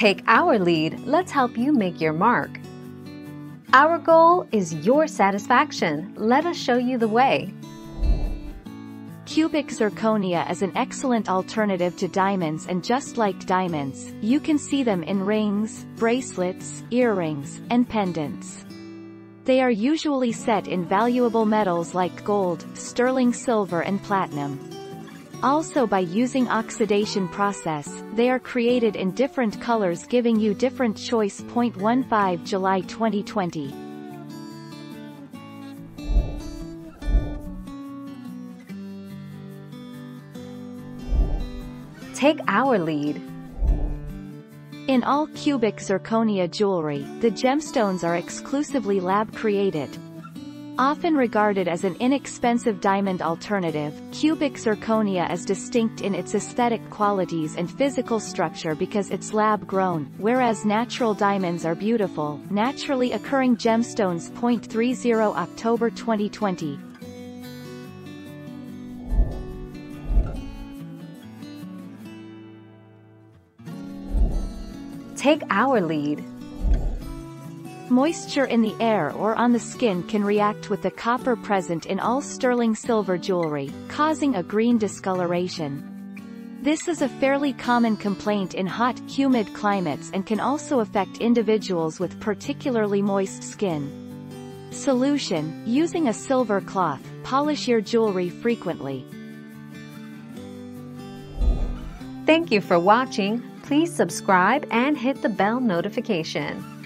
Take our lead, let's help you make your mark. Our goal is your satisfaction. Let us show you the way. Cubic zirconia is an excellent alternative to diamonds and just like diamonds, you can see them in rings, bracelets, earrings, and pendants. They are usually set in valuable metals like gold, sterling silver and platinum. Also by using oxidation process, they are created in different colors giving you different choice. 0.15 July 2020. Take our lead. In all cubic zirconia jewelry, the gemstones are exclusively lab-created, Often regarded as an inexpensive diamond alternative, cubic zirconia is distinct in its aesthetic qualities and physical structure because it's lab-grown, whereas natural diamonds are beautiful, naturally occurring gemstones. 30 October 2020. Take our lead. Moisture in the air or on the skin can react with the copper present in all sterling silver jewelry, causing a green discoloration. This is a fairly common complaint in hot, humid climates and can also affect individuals with particularly moist skin. Solution, using a silver cloth, polish your jewelry frequently. Thank you for watching. Please subscribe and hit the bell notification.